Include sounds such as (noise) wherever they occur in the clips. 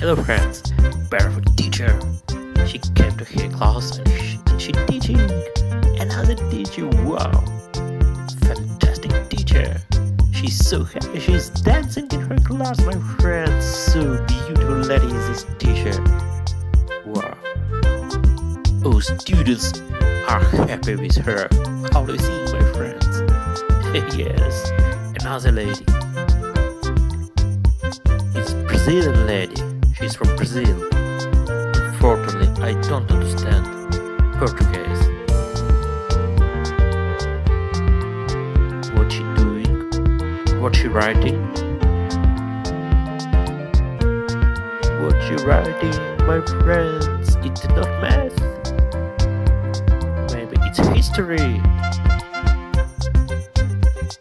Hello friends, barefoot teacher. She came to her class and she, and she teaching. Another teacher, wow. Fantastic teacher. She's so happy, she's dancing in her class, my friends. So beautiful lady is this teacher. Wow. Oh, students are happy with her. How do you see, my friends? (laughs) yes, another lady. It's Brazilian lady. She's from Brazil. Unfortunately, I don't understand Portuguese. What she doing? What she writing? What she writing, my friends? It's not math. Maybe it's history.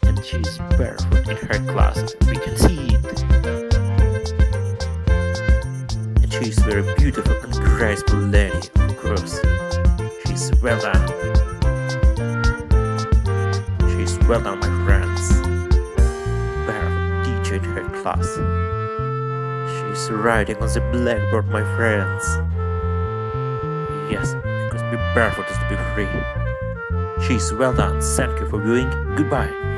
And she's barefoot in her class. We can And she's very beautiful and graceful lady, of course. She's well done. She's well done, my friends. Barefoot teacher in her class. She's writing on the blackboard, my friends. Yes, because be barefoot is to be free. She's well done. Thank you for viewing. Goodbye.